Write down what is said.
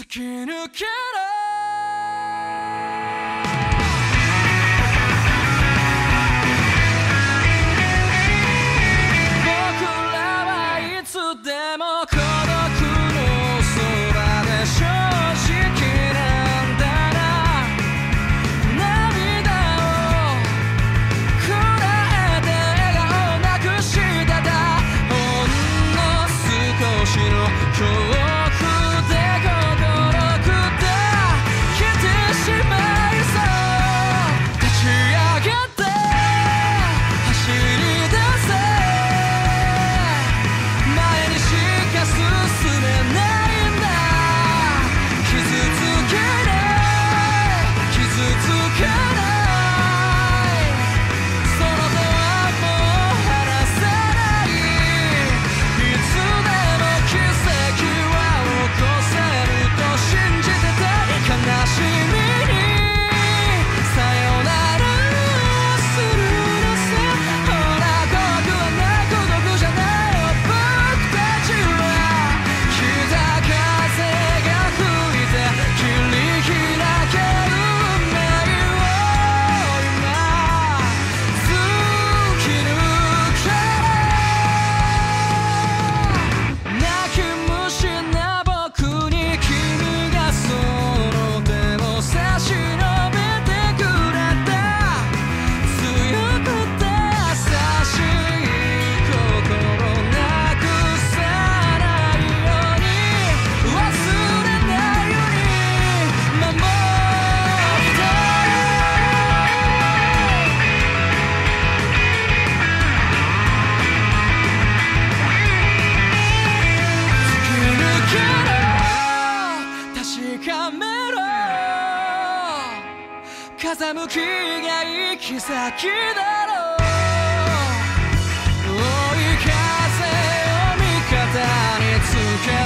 突き抜けろ。僕ら風向きが行き先だろう。追い風を味方につけ